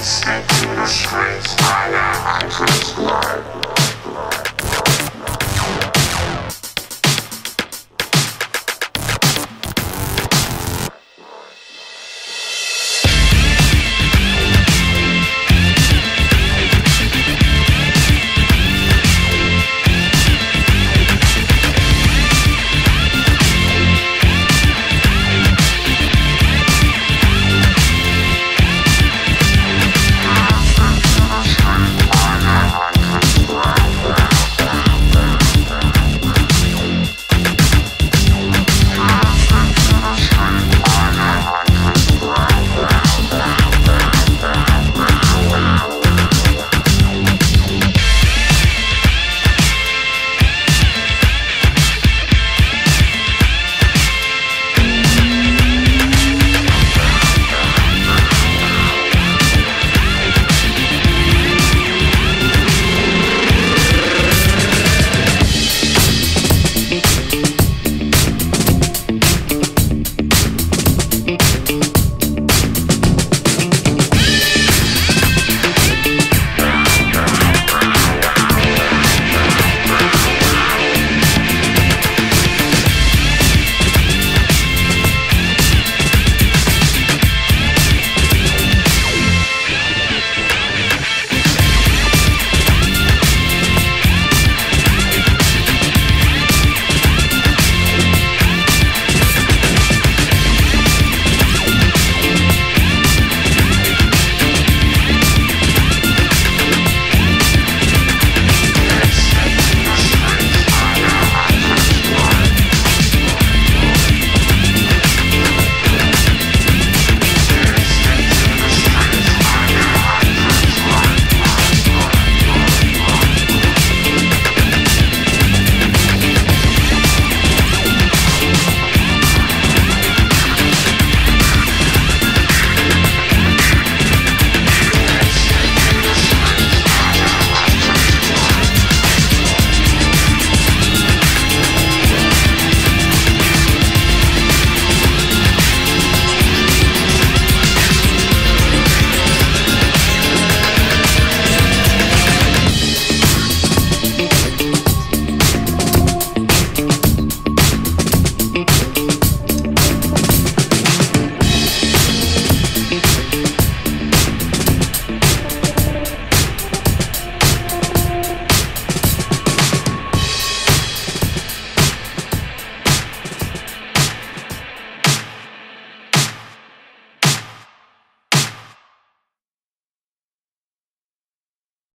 Let's get to the streets, fire, I just blood.